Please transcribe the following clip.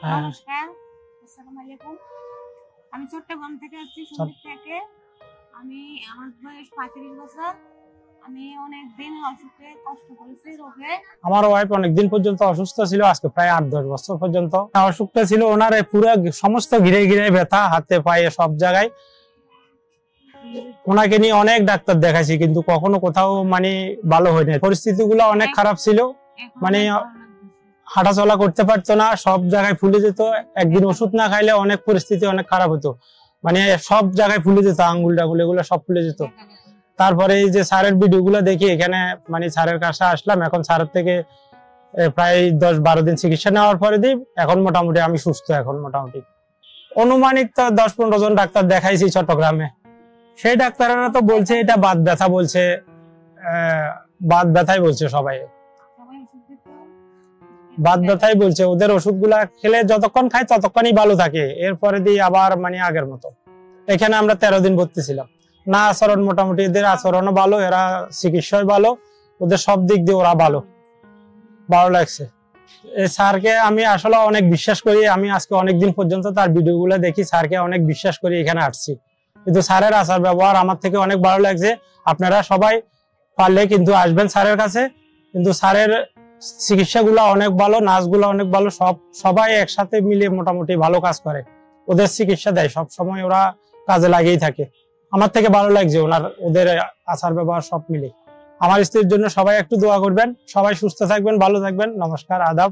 হ্যাঁ। নমস্কার। আসসালামু আলাইকুম। আমি চট্টগ্রাম থেকে আসছি সন্দ্বীপ থেকে। আমি আমার বয়স পঁয়ত্রিশ বছর। আমি অনেক দিন অসুখে কষ্ট করেছি রোগে। আমার ওয়াইফ অনেকদিন পর্যন্ত অসুস্থ ছিল আজকে প্রায় আট দশ বছর পর্যন্ত। অসুখটা ছিল ওনার পুরো সমস্ত ঘিরে ঘিরে ব্যথা হাতে পায়ে সব জায়গায়। ওনাকে নিয়ে অনেক ডাক্তার দেখাইছি কিন্তু কখনো কোথাও মানে ভালো হয়নি। পরিস্থিতিগুলো অনেক খারাপ ছিল। মানে। হাঁটাচলা করতে পারতো না, সব জায়গায় ফুলে যেত, একদিন ওষুধ না খাইলে অনেক পরিস্থিতি অনেক খারাপ হতো। মানে সব জায়গায় ফুলে যেত, আঙ্গুল টাঙ্গুল এগুলো সব ফুলে যেত। তারপরে এই যে স্যারের ভিডিও গুলো দেখি, এখানে মানে স্যারের কাছে আসলাম, এখন স্যারের থেকে প্রায় দশ বারো দিন চিকিৎসা নেওয়ার পরে দিই, এখন মোটামুটি আমি সুস্থ এখন মোটামুটি। অনুমানিক তো দশ পনেরো জন ডাক্তার দেখাইছি চট্টগ্রামে। সেই ডাক্তাররা তো বলছে, এটা বাদ ব্যথা বলছে বাত ব্যথাই বলছে সবাই। বাত ব্যথাই বলছে, ওদের ওষুধগুলা খেলে যতক্ষণ খায় ততক্ষণই ভালো থাকে। এরপরে দিয়ে আবার মানে আগের মতো। এখানে আমরা তেরো দিন ভর্তি ছিলাম। না আচরণ মোটামুটি, এদের আচরণও ভালো, এরা চিকিৎসায় ভালো, ওদের সব দিক দিয়ে ওরা ভালো। ভালো লাগছে। স্যারকে আমি আসলে অনেক বিশ্বাস করি, আমি আজকে অনেক দিন পর্যন্ত তার ভিডিওগুলো দেখি, স্যারকে অনেক বিশ্বাস করি, এখানে আসছি। কিন্তু স্যারের আচার ব্যবহার আমার থেকে অনেক ভালো লাগছে। আপনারা সবাই পারলে কিন্তু আসবেন স্যারের কাছে। কিন্তু স্যারের চিকিৎসাগুলো অনেক ভালো, নার্সগুলো অনেক ভালো, সব, সবাই একসাথে মিলে মোটামুটি ভালো কাজ করে। ওদের চিকিৎসা দেয় সব সময় ওরা কাজে লাগেই থাকে। আমার থেকে ভালো লাগছে ওনার, ওদের আচার ব্যবহার সব মিলে। আমার স্ত্রীর জন্য সবাই একটু দোয়া করবেন, সবাই সুস্থ থাকবেন, ভালো থাকবেন, নমস্কার, আদাব।